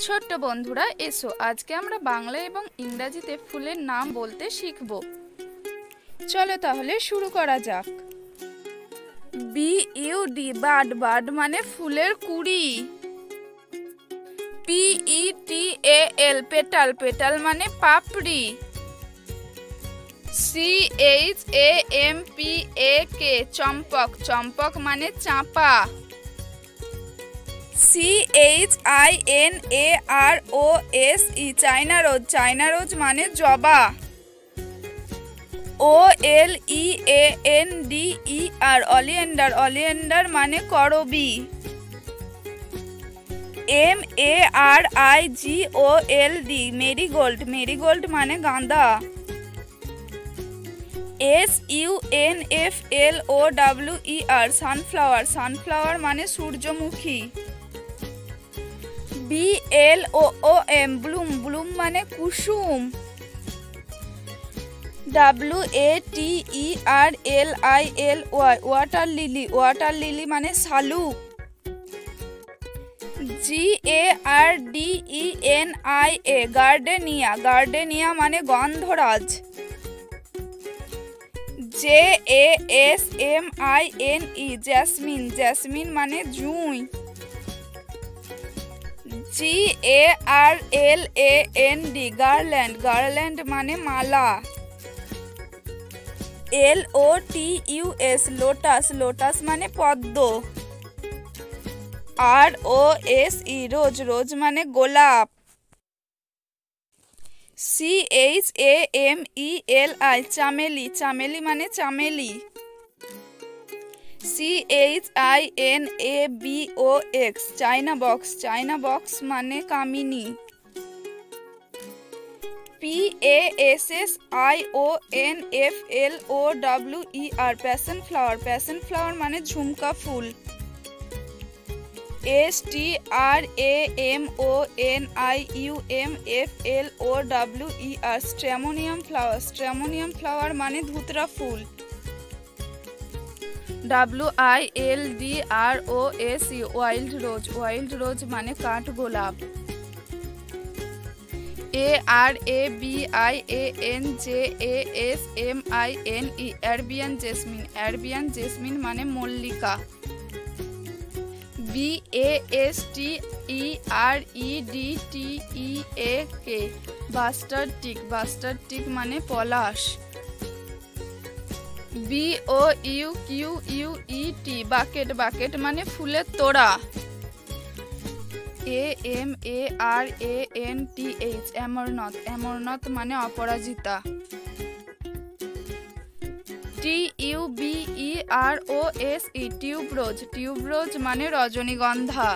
ছোট্ট বন্ধুরা, এসো। আজকে আমরা বাংলা এবং ইংরাজিতে ফুলের নাম বলতে শিখব। চলো তাহলে শুরু করা যাক। B U D bud bud মানে ফুলের কুড়ি। P E T A L petal petal মানে পাপড়ি। C H A M P A K champak champak মানে চাঁপা। C H I N A R O S E China rose China rose মানে জবা। ও এল ই এ N D E আর অলিয়েন্ডার oleander মানে করবি। M A R I G O L D marigold marigold মানে গাঁদা। S U N F L O W E R sunflower sunflower মানে সূর্যমুখী। B L O O M bloom bloom মানে কুসুম। W A T E R L I L Y water lily water lily মানে শালুক। G A R D E N I A gardenia gardenia মানে গন্ধরাজ। J A S M I N E jasmine jasmine মানে জুঁই। G A R L A N D garland garland মানে মালা। L O T U S lotus lotus মানে পদ্ম। আর O S ই রোজ। Rose মানে গোলাপ। C H A M E L I chameli. Chameli মানে চামেলি। C H I N A B O X China box China box মানে কামিনী। P A S S I O N F L O W E R passion flower passion flower মানে ঝুমকা ফুল। S T R A M O N I U M F L O W E R stramonium flower stramonium flower মানে ধুতরা ফুল। W I L D R O S E wild rose wild rose মানে কাঠ গোলাপ A R A B I A N J A S M I N E Arabian jasmine Arabian jasmine মানে Mallika B A S T E R E D T E A K bastard teak bastard teak মানে পলাশ B O U Q U E T bouquet bouquet মানে ফুলের তোড়া। A M A R A N T H amaranth amaranth মানে অপরাজিতা। T U B E R O S E tuberose. Tuberose মানে রজনীগন্ধা।